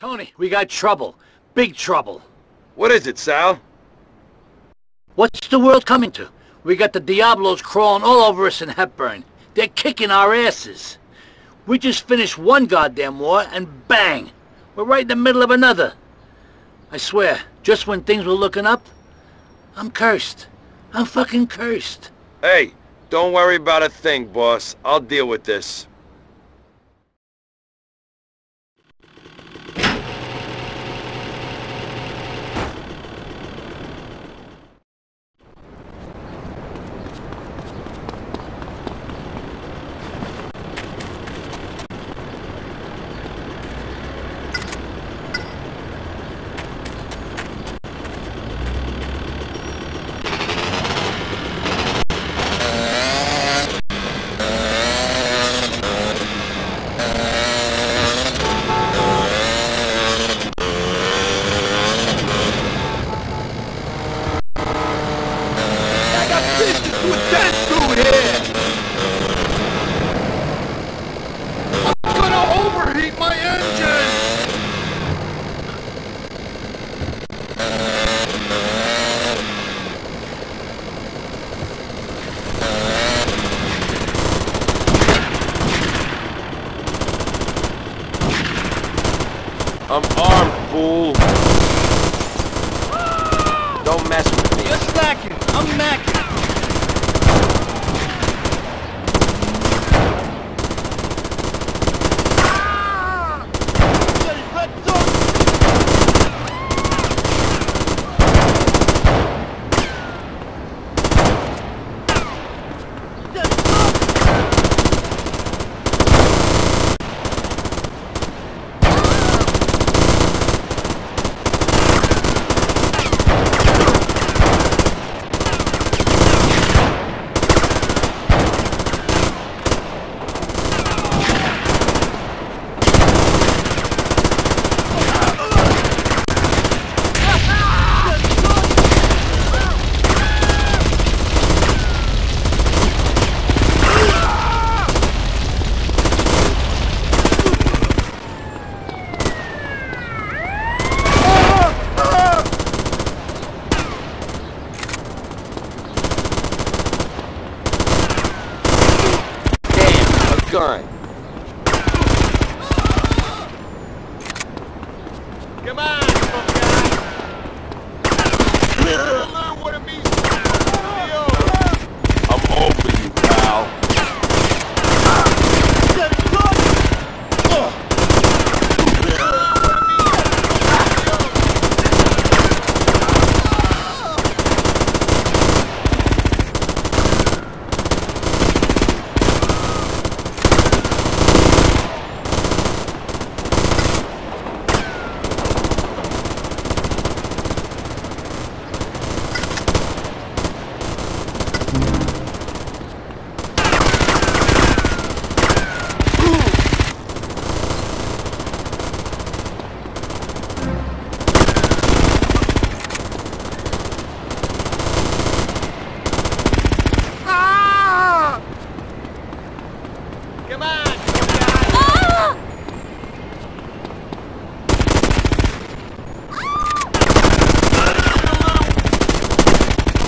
Toni, we got trouble. Big trouble. What is it, Sal? What's the world coming to? We got the Diablos crawling all over us in Hepburn. They're kicking our asses. We just finished one goddamn war, and bang! We're right in the middle of another. I swear, just when things were looking up, I'm cursed. I'm fucking cursed. Hey, don't worry about a thing, boss. I'll deal with this. A gun. Come on, tough guy. Learn what it means to be a real. I'm over you, pal. Come on, tough guy.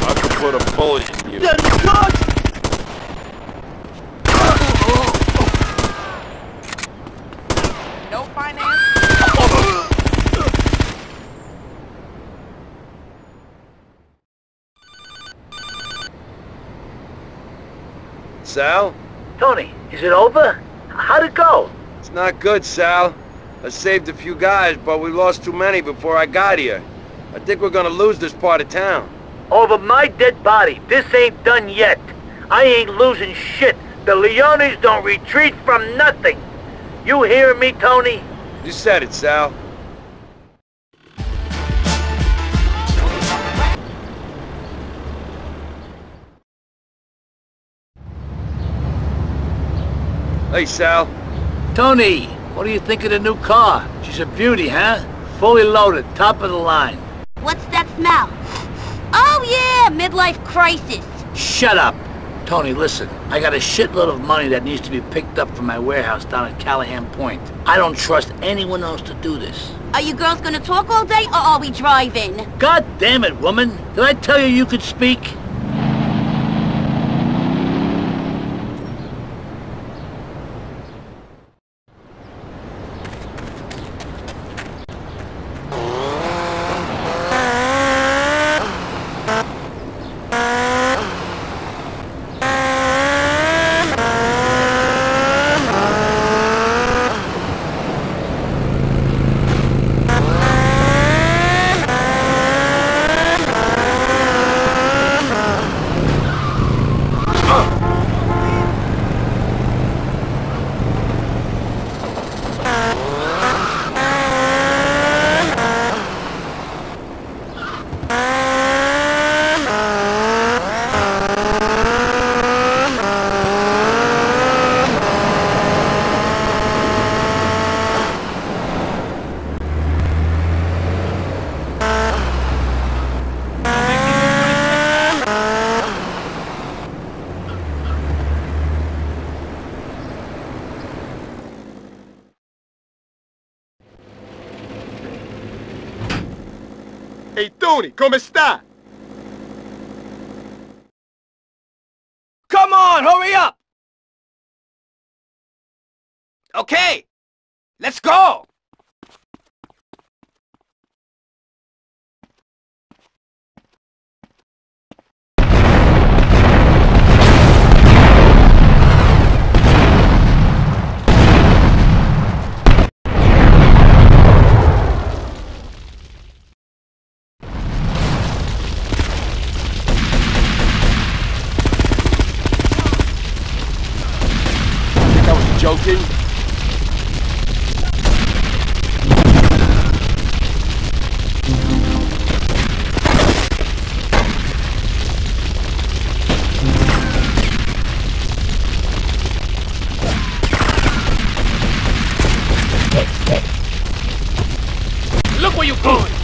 I could put a bullet in you. No finance? Sal? Toni, is it over? How'd it go? It's not good, Sal. I saved a few guys, but we lost too many before I got here. I think we're gonna lose this part of town. Over my dead body. This ain't done yet. I ain't losing shit. The Leones don't retreat from nothing. You hear me, Toni? You said it, Sal. Hey, Sal. Toni, what do you think of the new car? She's a beauty, huh? Fully loaded, top of the line. What's that smell? Oh yeah, midlife crisis. Shut up. Toni, listen. I got a shitload of money that needs to be picked up from my warehouse down at Callahan Point. I don't trust anyone else to do this. Are you girls gonna talk all day, or are we driving? God damn it, woman! Did I tell you you could speak? Come sta? Come on, hurry up! Okay, let's go! Where you're going!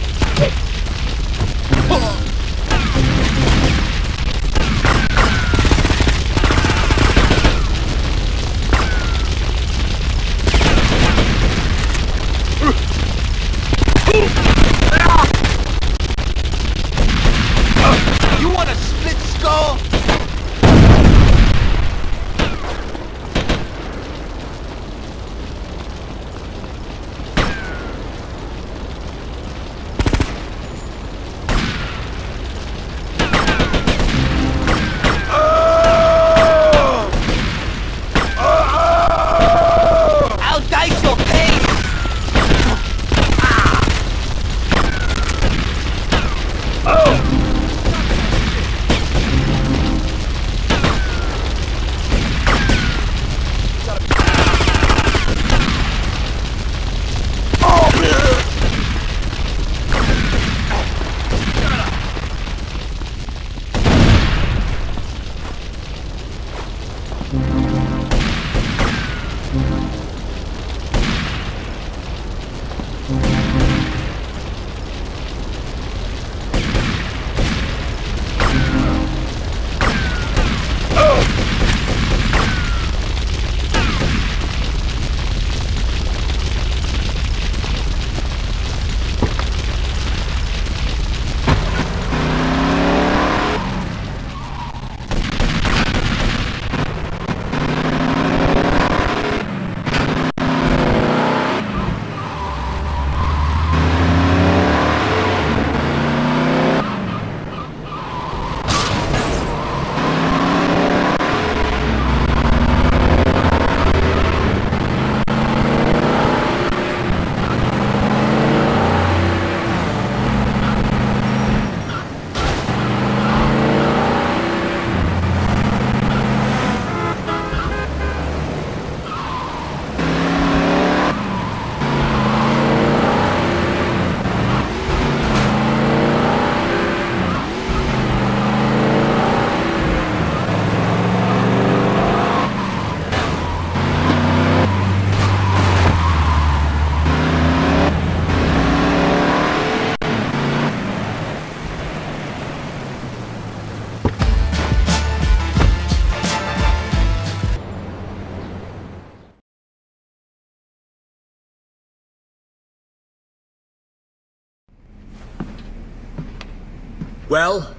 Well,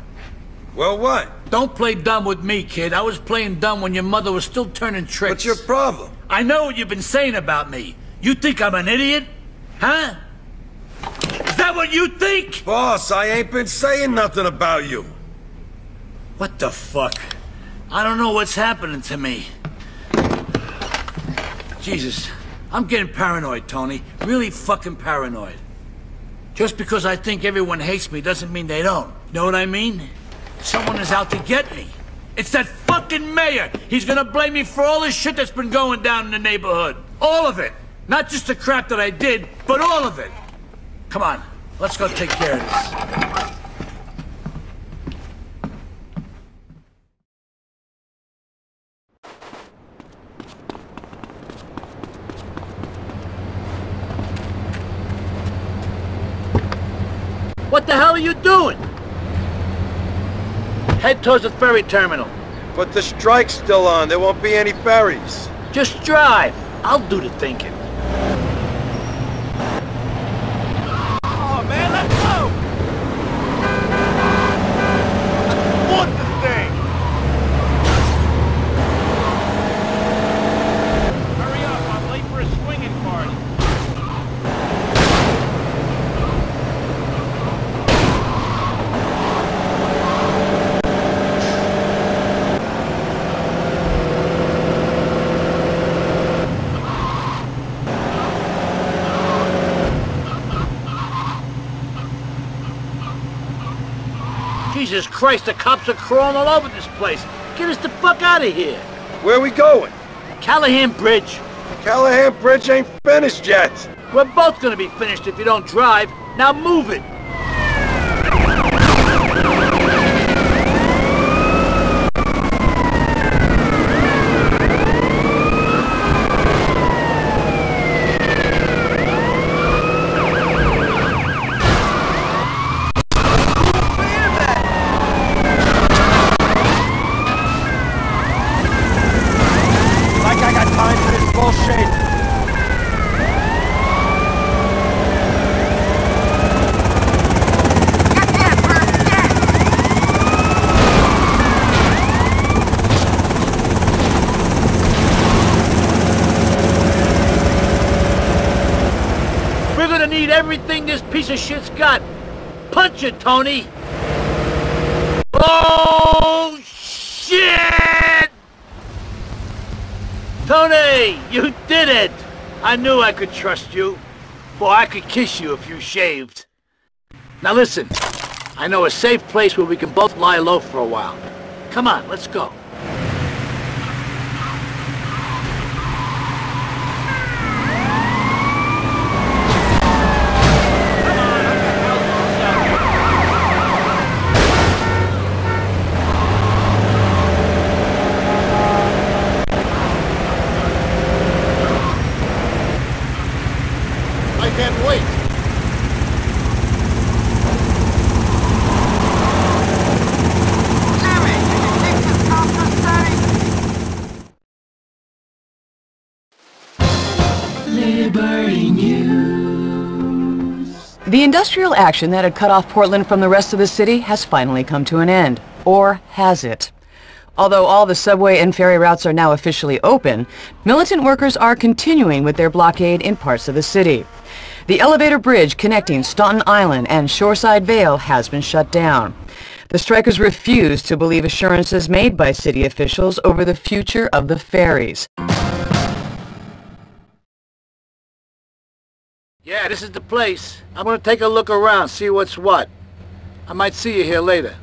Well, what? don't play dumb with me, kid. I was playing dumb when your mother was still turning tricks. What's your problem? I know what you've been saying about me. You think I'm an idiot? Huh? Is that what you think? Boss, I ain't been saying nothing about you. What the fuck? I don't know what's happening to me. Jesus, I'm getting paranoid, Toni. Really fucking paranoid. Just because I think everyone hates me doesn't mean they don't. Know what I mean? Someone is out to get me. It's that fucking mayor. He's gonna blame me for all the shit that's been going down in the neighborhood. All of it. Not just the crap that I did, but all of it. Come on, let's go take care of this. What the hell are you doing? Head towards the ferry terminal. But the strike's still on. There won't be any ferries. Just drive. I'll do the thinking. Oh, man, let's go! What the thing? Hurry up, I'm late for a swinging party. Jesus Christ, the cops are crawling all over this place. Get us the fuck out of here. Where are we going? Callahan Bridge. Callahan Bridge ain't finished yet. We're both gonna be finished if you don't drive. Now move it. Like I got time for this bullshit. We're gonna need everything this piece of shit's got. Toni. Oh, shit! Toni, you did it! I knew I could trust you. Boy, I could kiss you if you shaved. Now listen, I know a safe place where we can both lie low for a while. Come on, let's go. The industrial action that had cut off Portland from the rest of the city has finally come to an end. Or has it? Although all the subway and ferry routes are now officially open, militant workers are continuing with their blockade in parts of the city. The elevator bridge connecting Staunton Island and Shoreside Vale has been shut down. The strikers refuse to believe assurances made by city officials over the future of the ferries. Yeah, this is the place. I'm gonna take a look around, see what's what. I might see you here later.